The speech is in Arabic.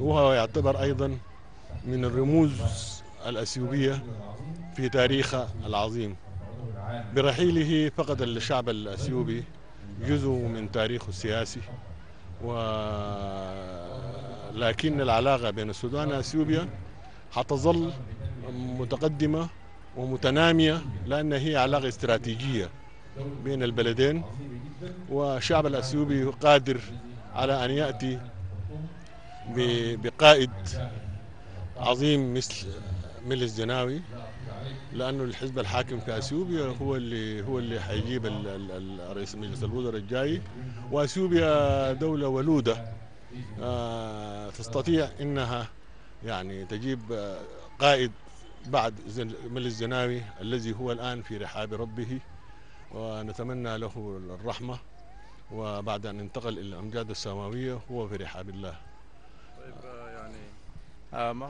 وهو يعتبر أيضا من الرموز الأثيوبية في تاريخها العظيم. برحيله فقد الشعب الأثيوبي جزء من تاريخه السياسي ولكن العلاقة بين السودان وأثيوبيا حتظل متقدمة ومتنامية لأن هي علاقة استراتيجية بين البلدين. والشعب الأثيوبي قادر على أن يأتي بقائد عظيم مثل ميليس جناوي لأنه الحزب الحاكم في أثيوبيا هو اللي هو اللي حيجيب رئيس مجلس الوزراء الجاي. وأثيوبيا دولة ولودة آه، تستطيع إنها يعني تجيب قائد بعد مجلس جناوي الذي هو الآن في رحاب ربه. ونتمنى له الرحمة وبعد أن انتقل إلى الامجاد السماوية هو في رحاب الله. Um,